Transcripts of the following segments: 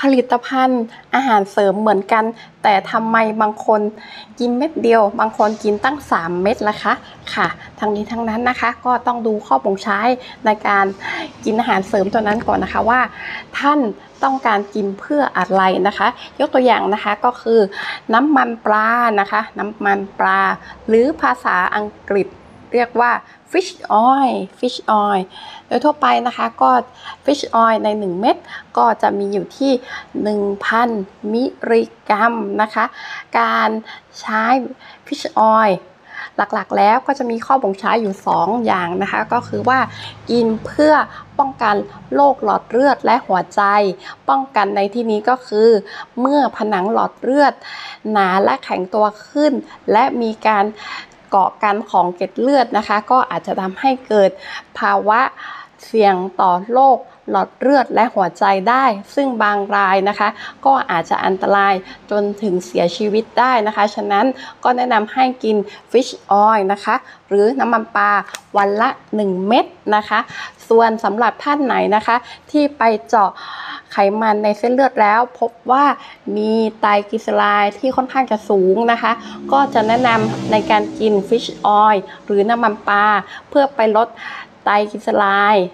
ผลิตภัณฑ์อาหารเสริมเหมือนกัน แต่ทำไมบางคนกินเม็ดเดียว บางคนกินตั้ง 3 เม็ดล่ะคะค่ะ ทั้งนี้ทั้งนั้นนะคะ ก็ต้องดูข้อบ่งใช้ในการกินอาหารเสริมตัวนั้นก่อนนะคะว่า ท่านต้องการกินเพื่ออะไรนะคะ ยกตัวอย่างนะคะก็คือ น้ำมันปลานะคะ น้ำมันปลา หรือภาษาอังกฤษ เรียกว่า fish oil fish oil โดยทั่วไปนะคะก็ fish oil ใน 1 เม็ดก็จะมีอยู่ที่ 1,000 มิลลิกรัมนะคะ การใช้ fish oil หลักๆ แล้วก็จะมีข้อบ่งใช้อยู่ 2 อย่างนะคะ ก็คือว่ากินเพื่อป้องกันโรคหลอดเลือดและหัวใจ ป้องกันในที่นี้ก็คือ เมื่อผนังหลอดเลือด หนาและแข็งตัวขึ้น และมีการ เกาะกันของเกล็ดเลือดนะคะ ก็อาจจะทำให้เกิดภาวะเสี่ยงต่อโรคหลอดเลือดและหัวใจได้ ซึ่งบางรายนะคะ ก็อาจจะอันตรายจนถึงเสียชีวิตได้นะคะ ฉะนั้นก็แนะนำให้กิน fish oil นะคะ หรือน้ำมันปลาวันละ 1 เม็ดนะคะ ส่วนสำหรับท่านไหนนะคะ ที่ไปเจาะ ไขมันในเส้นเลือดแล้ว พบว่ามีไตรกลีเซอไรด์ที่ค่อนข้างจะสูงนะคะ ก็จะแนะนำในการกิน fish oil หรือน้ำมันปลาเพื่อไปลดไตรกลีเซอไรด์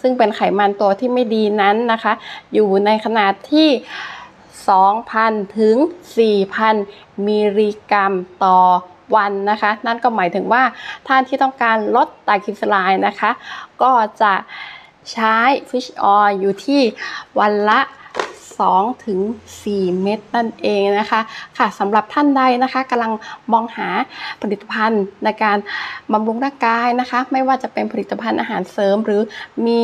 ซึ่งเป็นไขมันตัวที่ไม่ดีนั้นนะคะ อยู่ในขนาดที่ 2,000 ถึง 4,000 มิลลิกรัมต่อวันนะคะ นั่นก็หมายถึงว่าท่านที่ต้องการลดไตรกลีเซอไรด์นะคะ ก็จะ ใช้ฟิชออยอยู่ที่วันละ2ถึง4เม็ดนั่นเองนะคะค่ะสำหรับท่านใดนะคะกำลังมองหาผลิตภัณฑ์ในการบำรุงร่างกายนะคะ ไม่ว่าจะเป็นผลิตภัณฑ์อาหารเสริม หรือมี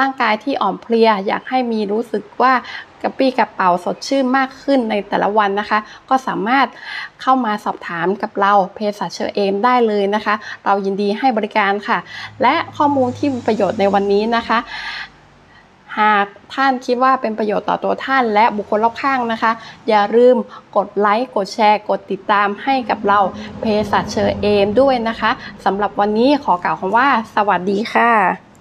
ร่างกายที่อ่อนเพลีย อยากให้มีรู้สึกว่า กระปี้กระเป๋าสดชื่นมากขึ้นในแต่ละวันนะคะ ก็สามารถเข้ามาสอบถามกับเราเพสัชเชอร์เอมได้เลยนะคะ เรายินดีให้บริการค่ะ และข้อมูลที่มีประโยชน์ในวันนี้นะคะหากท่านคิดว่าเป็นประโยชน์ต่อตัวท่านและบุคคลรอบข้างนะคะ อย่าลืมกดไลค์ กดแชร์ กดติดตามให้กับเราเพสัชเชอร์เอมด้วยนะคะสำหรับวันนี้ขอกล่าวคำว่า สวัสดีค่ะ